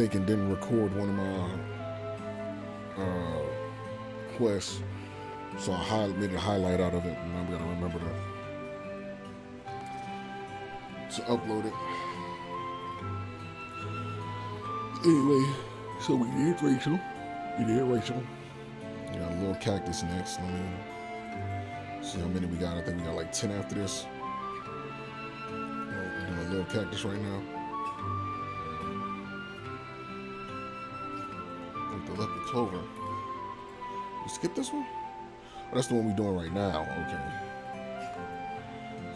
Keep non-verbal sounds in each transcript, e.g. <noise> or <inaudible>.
and didn't record one of my uh, quests. So I made a highlight out of it, and I'm gonna remember to, to upload it. Anyway, so we did Rachel. We did Rachel. We got a little cactus next. Let me see how many we got. I think we got like 10 after this. We're doing a little cactus right now. The leopard clover. We skip this one? Oh, that's the one we're doing right now. Okay.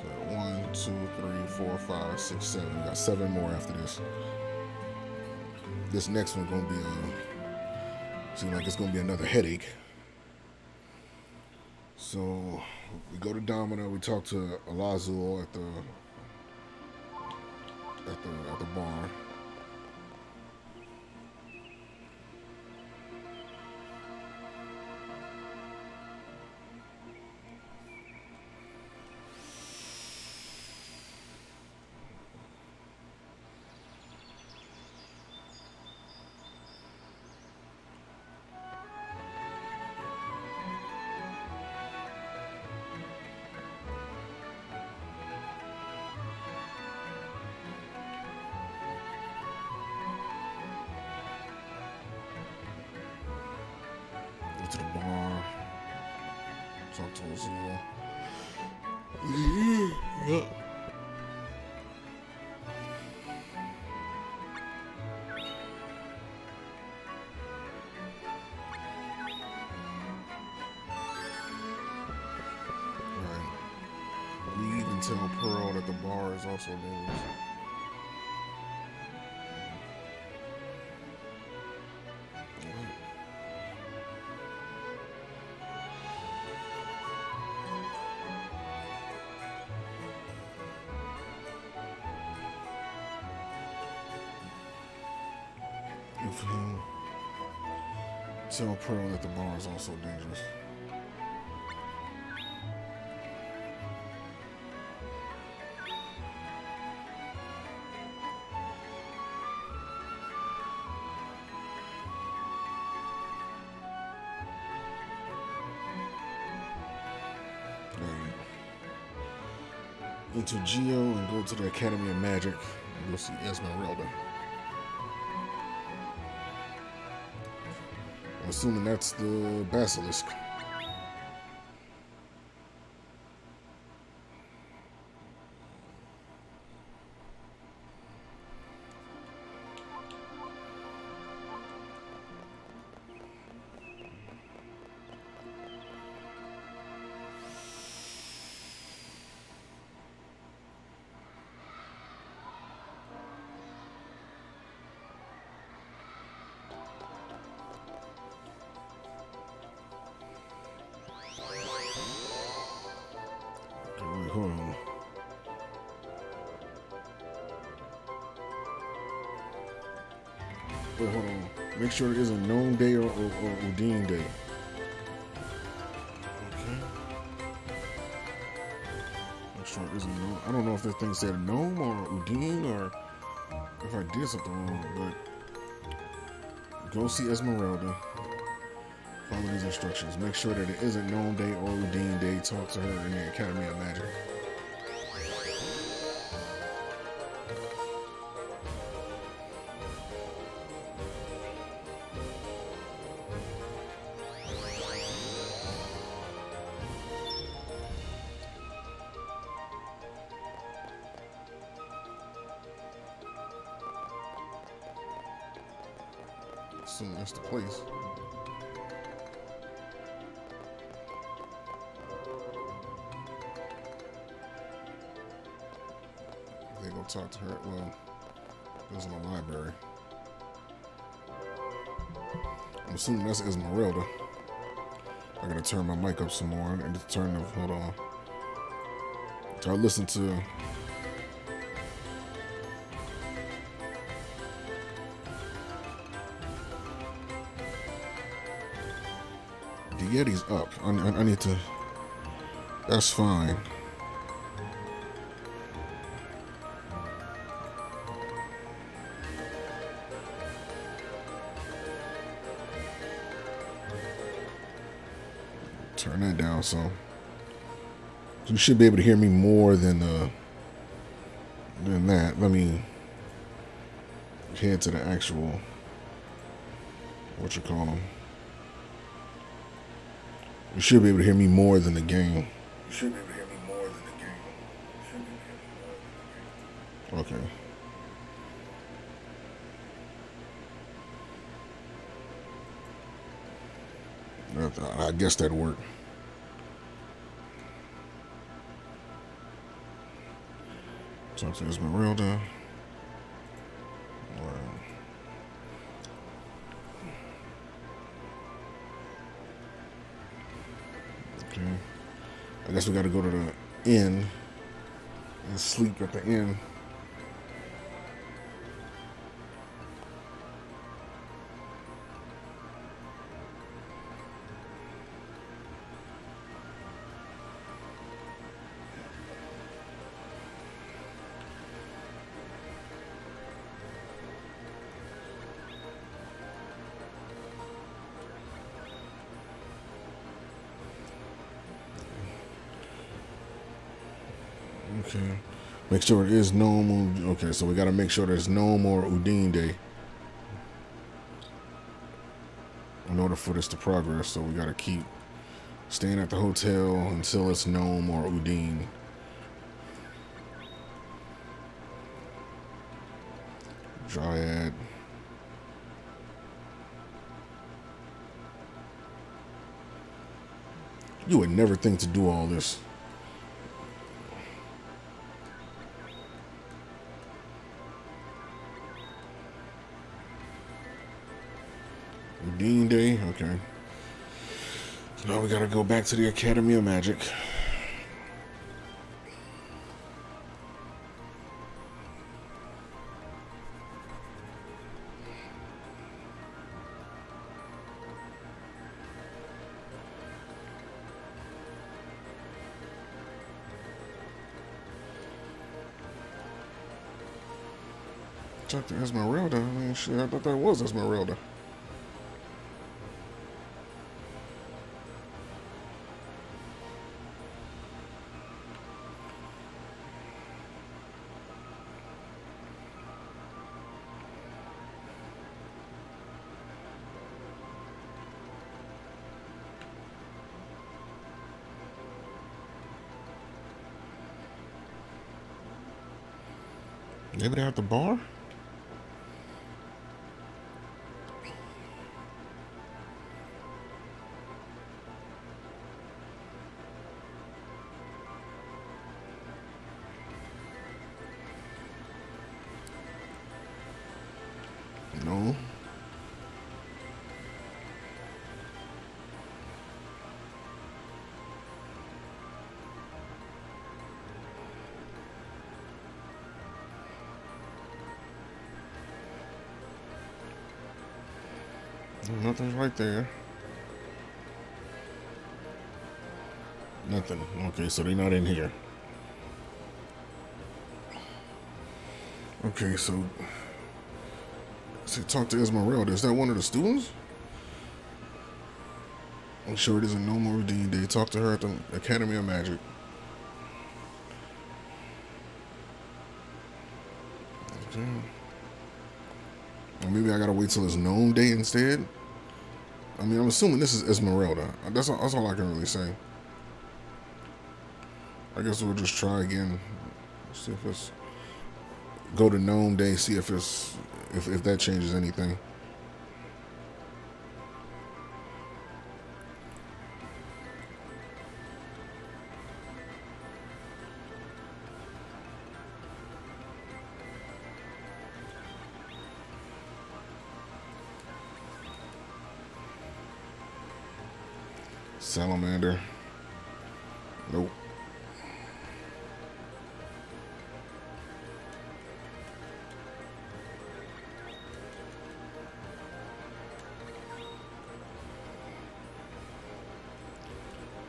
So one, two, three, four, five, six, seven. We got seven more after this. This next one gonna be uh seem like it's gonna be another headache. So we go to Domina, we talk to Elazul at the at the at the bar. And tell Pearl that the bar is also theirs. For him. Pearl that the bar is also dangerous. Into Geo and go to the Academy of Magic go see Esmeralda. Assuming that's the basilisk. Wait, hold on. Make sure it isn't Gnome Day or, or, or Undine Day. Okay. Make sure it isn't Gnome. I don't know if this thing said Gnome or Undine or if I did something wrong, but go see Esmeralda. Follow these instructions. Make sure that it isn't Gnome Day or Undine Day. Talk to her in the Academy of Magic. So that's the place. They go talk to her. Well, was in the library. I'm assuming that's Esmeralda. I gotta turn my mic up some more and just turn the hold on. I listen to Yeti's up. I, I, I need to... That's fine. Turn that down some. You should be able to hear me more than uh, than that. Let me head to the actual what you call them. You should be able to hear me more than the game. You should be able to hear me more than the game. Okay. I guess that'd work. Talk to Esmeralda. I guess we got to go to the inn and sleep at the inn. Okay. Make sure it is Gnome. Okay, so we got to make sure there's no more Undine Day in order for this to progress. So we got to keep staying at the hotel until it's Gnome or Undine. Dryad. You would never think to do all this. Dean Day, okay. So now we gotta go back to the Academy of Magic. To Esmeralda. I mean, shit, I thought that was Esmeralda. Maybe they're at the bar? Nothing's right there. Nothing. Okay, so they're not in here. Okay, so so talk to Esmeralda. Is that one of the students? I'm sure it isn't no more D Day. Talk to her at the Academy of Magic. Okay. I gotta wait till it's Gnome Day instead. I mean, I'm assuming this is Esmeralda. That's all, that's all I can really say. I guess we'll just try again. See if it's go to Gnome Day. See if it's if if that changes anything. Salamander. Nope.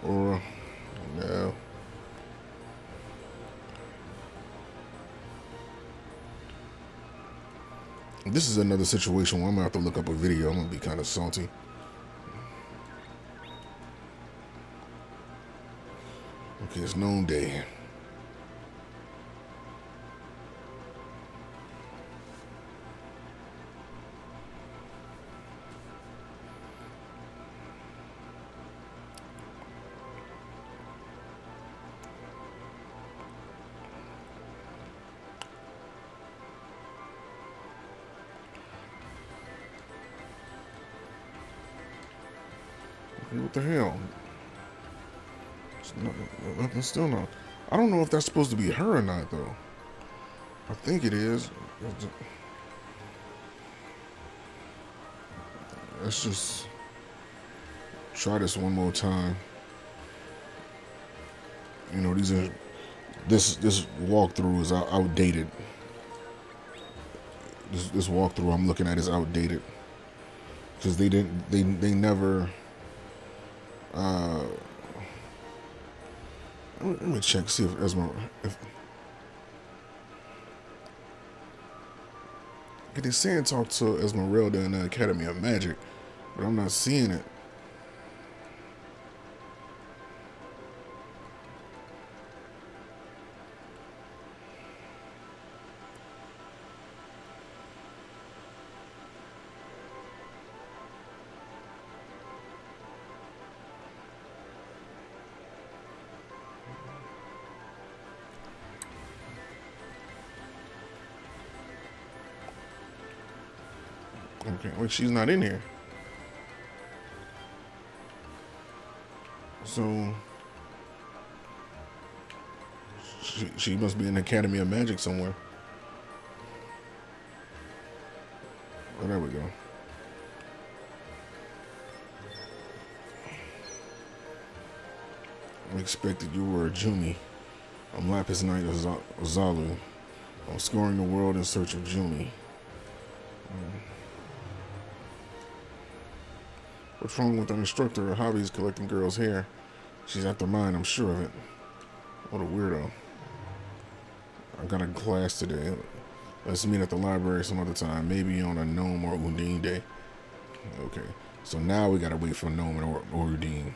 Or, no. This is another situation where I'm gonna have to look up a video. I'm gonna be kind of salty. It's noonday. What the hell? Nothing, still not. I don't know if that's supposed to be her or not, though. I think it is. Let's just try this one more time. You know, these are this this walkthrough is outdated. This this walkthrough I'm looking at is outdated because they didn't they they never uh, let me check see if Esmer if saying talk to Esmeralda in the Academy of Magic, but I'm not seeing it. Okay, well, she's not in here. So she, she must be in the Academy of Magic somewhere. Oh, there we go. I expected you were a Jumi. I'm Lapis Knight of Zalu. I'm scoring the world in search of Jumi. Um, What's wrong with an instructor? Her hobby is collecting girls' hair. She's after mine, I'm sure of it. What a weirdo. I got a class today. Let's meet at the library some other time. Maybe on a Gnome or Undine day. Okay. So now we gotta wait for Gnome or, Undine.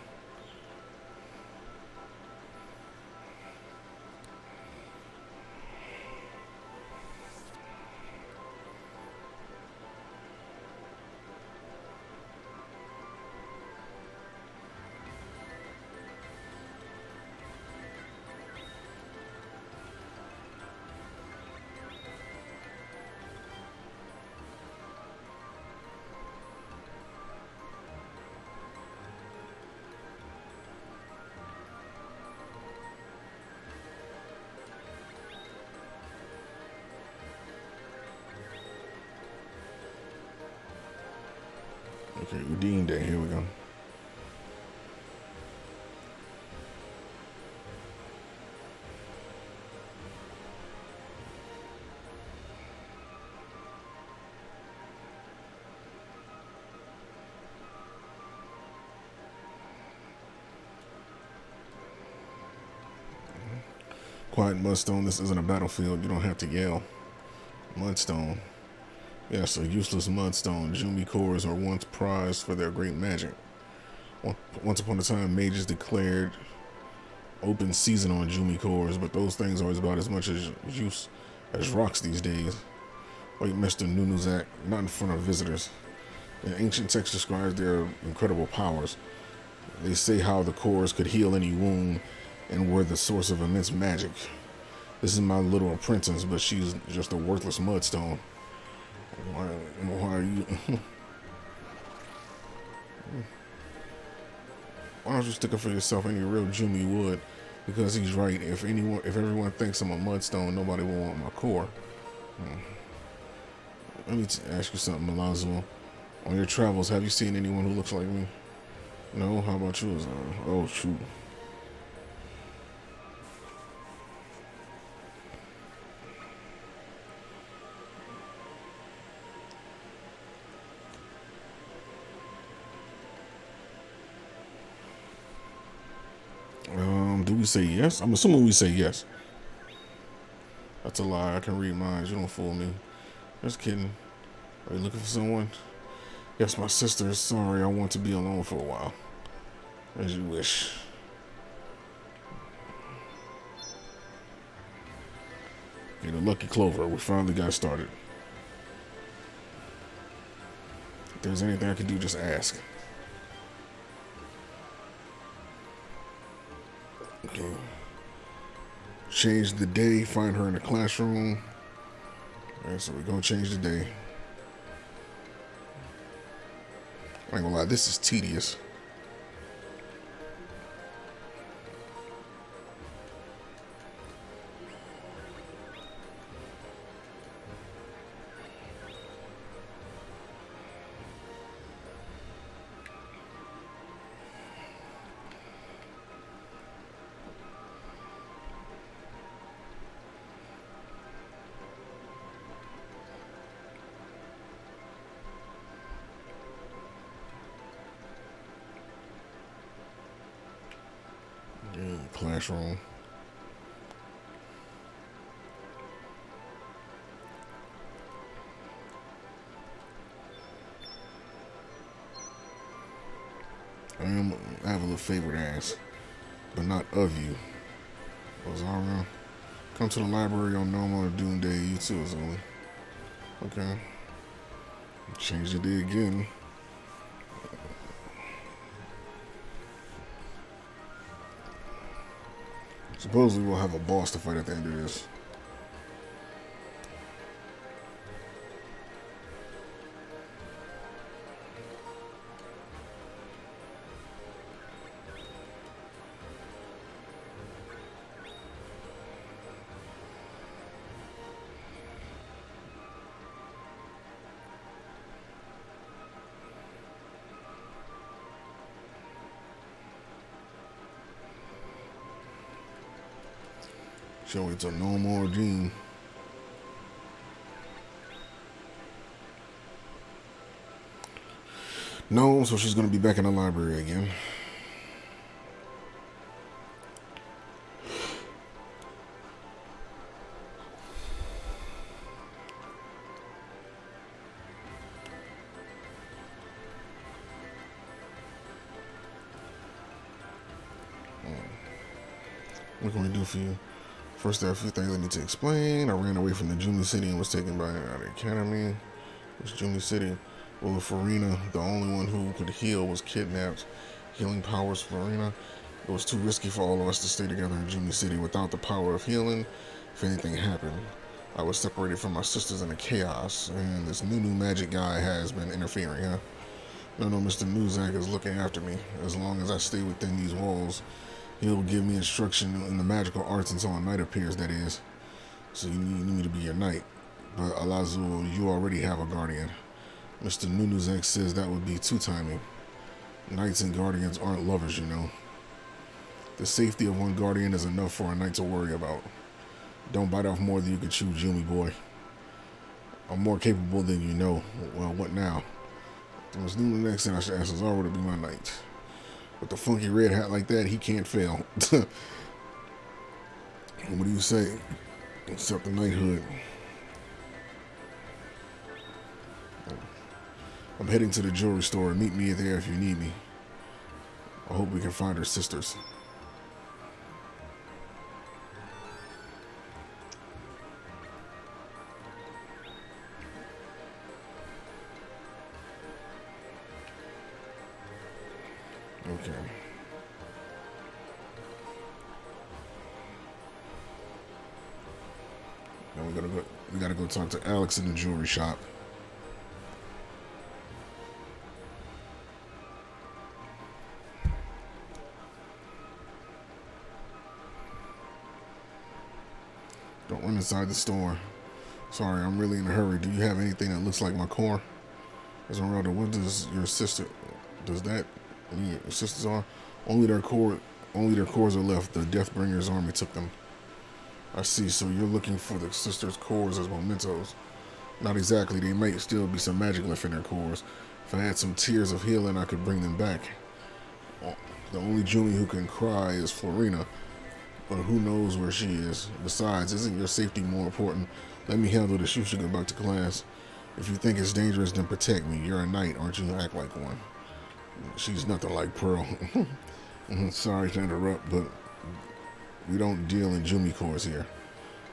Okay, Undine Day. Here we go. Quiet Mudstone, this isn't a battlefield. You don't have to yell. Mudstone. Yes, a useless mudstone. Jumi cores are once prized for their great magic. Once upon a time, mages declared open season on Jumi cores, but those things are about as much as use as rocks these days. Wait, Mr. Nunuzak, not in front of visitors. The ancient text describes their incredible powers. They say how the cores could heal any wound and were the source of immense magic. This is my little apprentice, but she's just a worthless mudstone. Why, why are you? <laughs> why don't you stick up for yourself? Any real Jimmy would, because he's right. If anyone, if everyone thinks I'm a mudstone, nobody will want my core. Hmm. Let me ask you something, Malazzo. On your travels, have you seen anyone who looks like me? No. How about you? Oh shoot. Do we say yes? I'm assuming we say yes. That's a lie. I can read minds. You don't fool me. Just kidding. Are you looking for someone? Yes, my sister. Sorry, I want to be alone for a while. As you wish. Okay, the Lucky Clover. We finally got started. If there's anything I can do, just ask. Okay. Change the day, find her in the classroom. Alright, so we're gonna change the day. I ain't gonna lie, this is tedious. I am I have a little favorite ass, but not of you. Rosario, come to the library on normal Doom Day. You too, Azuli. Okay. Change the day again. Supposedly we'll have a boss to fight at the end of this. So it's a no more dream. No, so she's going to be back in the library again. Hmm. What can we do for you? First, there are a few things I need to explain. I ran away from the Jumi City and was taken by the academy. This Jumi City. Well, Farina, the only one who could heal, was kidnapped. Healing powers, Furina. It was too risky for all of us to stay together in Jumi City without the power of healing. If anything happened, I was separated from my sisters in the chaos, and this new new magic guy has been interfering, huh? No, no, Mr. Nuzak is looking after me. As long as I stay within these walls, He'll give me instruction in the magical arts until a knight appears, that is. So you need, me to be your knight. But Elazul, you already have a guardian. Mr. Nunuzak says that would be two-timing. Knights and guardians aren't lovers, you know. The safety of one guardian is enough for a knight to worry about. Don't bite off more than you can chew, Jimmy boy. I'm more capable than you know. Well, what now? The most next thing I should ask Azaro to be my knight. With the funky red hat like that, he can't fail. <laughs> what do you say? Except the knighthood. I'm heading to the jewelry store. Meet me there if you need me. I hope we can find her sisters. Okay. Now we gotta go. We gotta go talk to Alex in the jewelry shop. Don't run inside the store. Sorry, I'm really in a hurry. Do you have anything that looks like my core? Esmeralda, what does your sister... Does that any sisters are. Only their core, only their cores are left. The Deathbringers army took them. I see. So you're looking for the sisters' cores as mementos. Not exactly. They might still be some magic left in their cores. If I had some tears of healing, I could bring them back. Oh, the only Jumi who can cry is Florina. But who knows where she is. Besides, isn't your safety more important? Let me handle this. You should go back to class. If you think it's dangerous, then protect me. You're a knight, aren't you? Act like one. She's nothing like Pearl. <laughs> Sorry to interrupt, but we don't deal in Jumi cores here.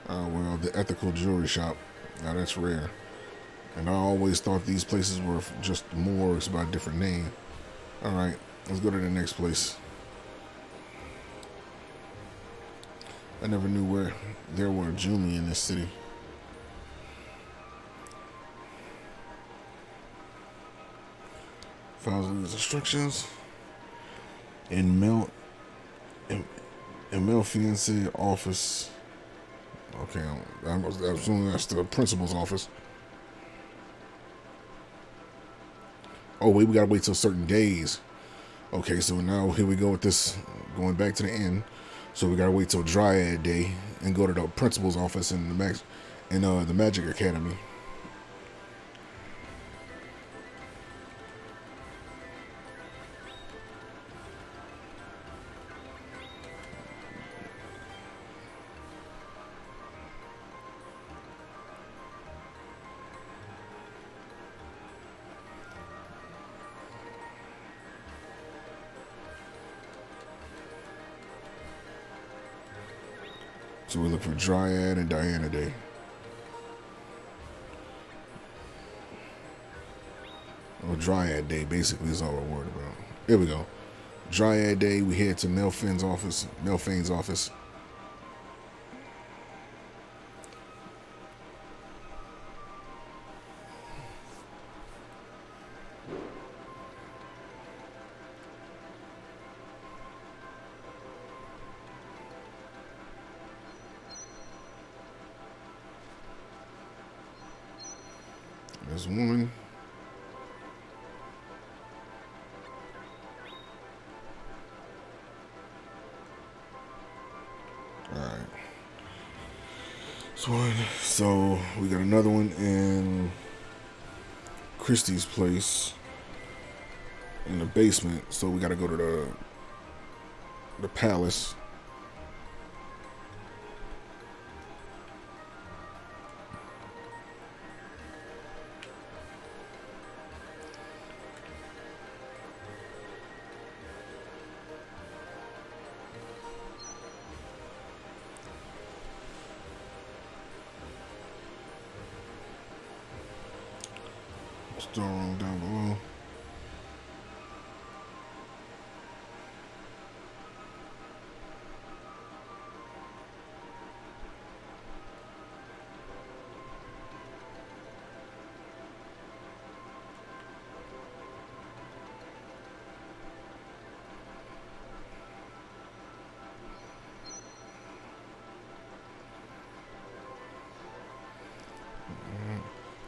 Uh, well, the ethical jewelry shop. Now that's rare. And I always thought these places were just morgues by a different name. All right, let's go to the next place. I never knew where there were Jumi in this city. Follows these instructions. In Mel in, in Mel Fiance office. Okay, I'm, I'm assuming that's the principal's office. Oh wait, we gotta wait till certain days. Okay, so now here we go with this going back to the end. So we gotta wait till Dryad Day and go to the principal's office in the max in uh, the Magic Academy. So we look for Dryad and Diana Day. Or Dryad Day, basically, is all we're worried about. Here we go. Dryad Day, we head to Mel Finn's office. Mel Fane's office. One. so we got another one in Christie's place in the basement. So we got to go to the the palace.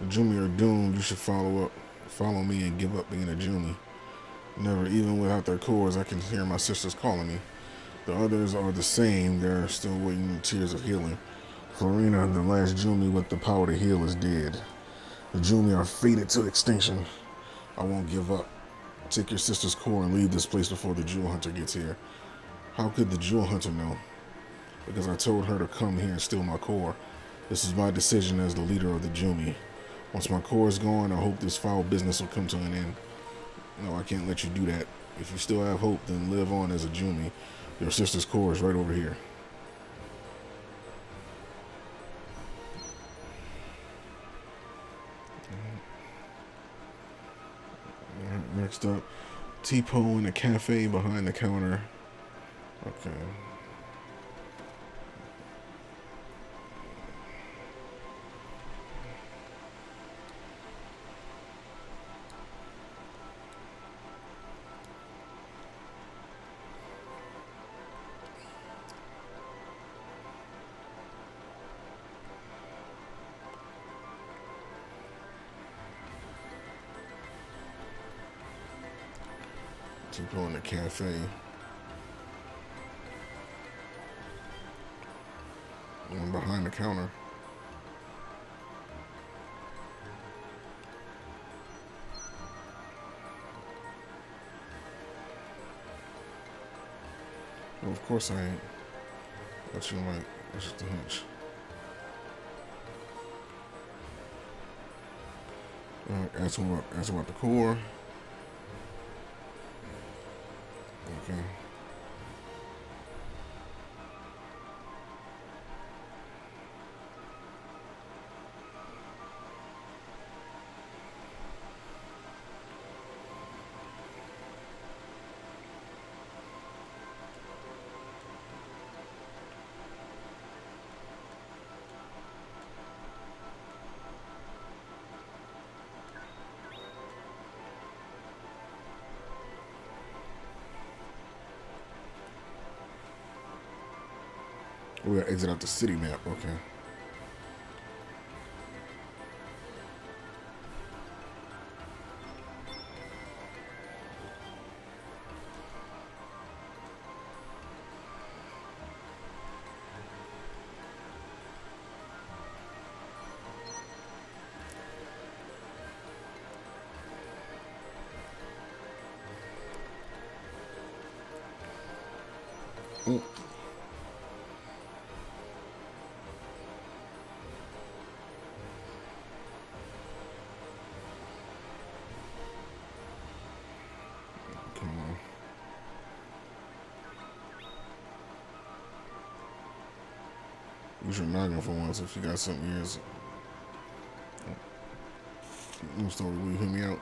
Jumi are doomed. You should follow up, follow me, and give up being a Jumi. Never, even without their cores, I can hear my sisters calling me. The others are the same. They're still waiting tears of healing. Florina, the last Jumi with the power to heal, is dead. The Jumi are fated to extinction. I won't give up. Take your sister's core and leave this place before the Jewel Hunter gets here. How could the Jewel Hunter know? Because I told her to come here and steal my core. This is my decision as the leader of the Jumi. Once my core is gone, I hope this foul business will come to an end. No, I can't let you do that. If you still have hope, then live on as a Jumi. Your sister's core is right over here. Next up, T-Po in a cafe behind the counter. Okay. T-Po in the cafe. And behind the counter. Well, of course I ain't. But you might. That's just a hunch. Alright, ask him about, ask him about the core. Okay. We gotta exit out the city map. Okay. Use your noggin for once if you got some ears. New story, will you hear me out?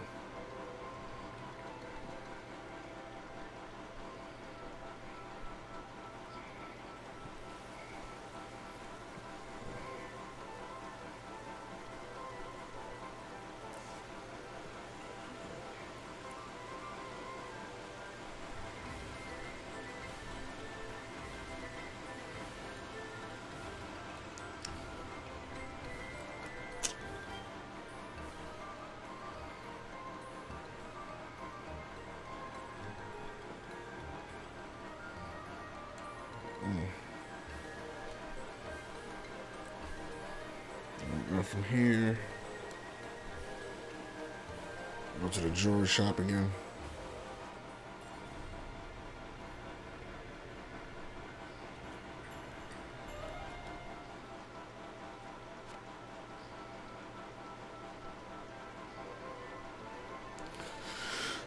Jewelry shop again.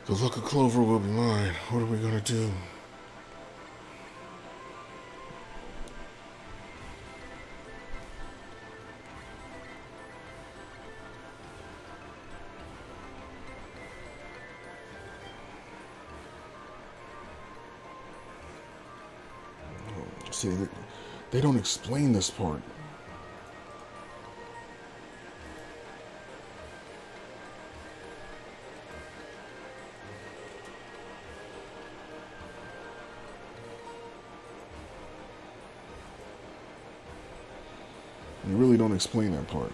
The Lucky Clover will be mine. What are we gonna do? They don't explain this part. They really don't explain that part.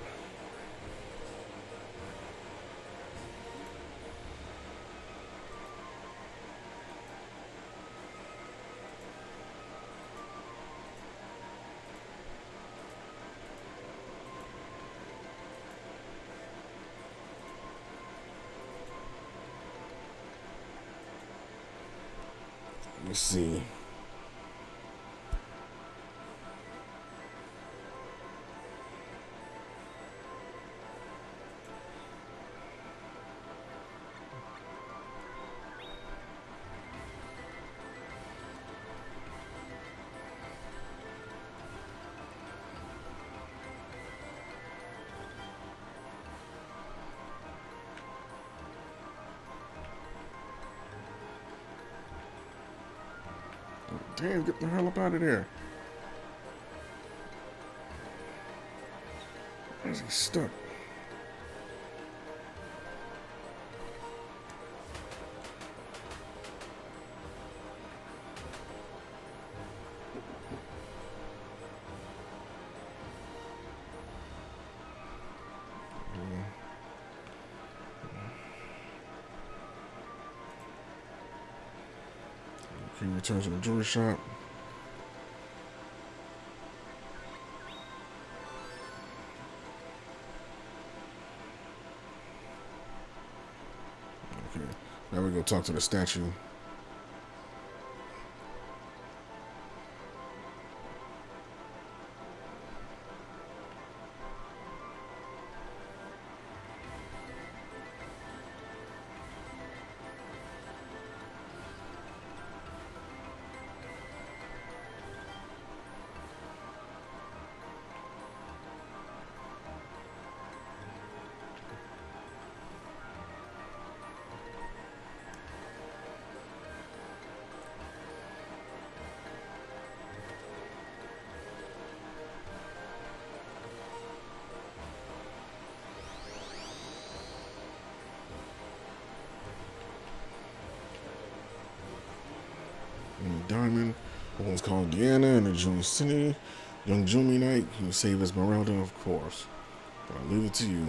See. Damn, get the hell up out of there. Why is he stuck? Can you return to the jewelry shop? Okay. Now we go talk to the statue. Diamond. One's called Deanna and the Junior City. Young Jumi Knight, you save Esmeralda, of course. But I'll leave it to you.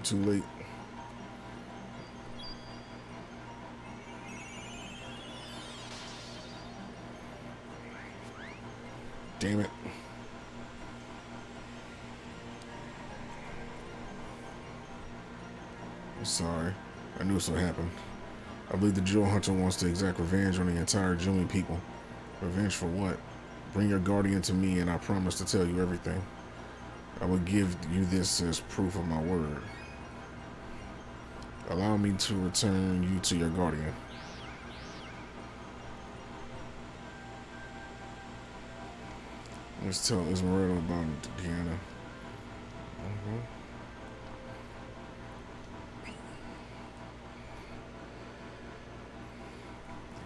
You're too late. Damn it. I'm sorry. I knew this would happen. I believe the Jewel Hunter wants to exact revenge on the entire Jumi people. Revenge for what? Bring your guardian to me and I promise to tell you everything. I will give you this as proof of my word. Allow me to return you to your guardian. Let's tell Esmeralda about Deanna. Mm -hmm.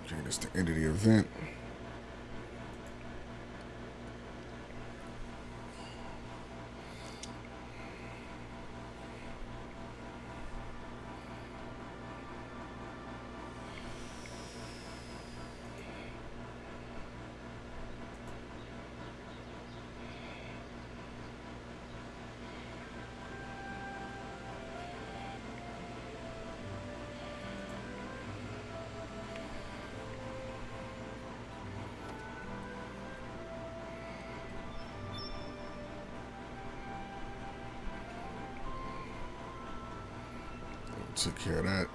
Okay, that's the end of the event. Of that.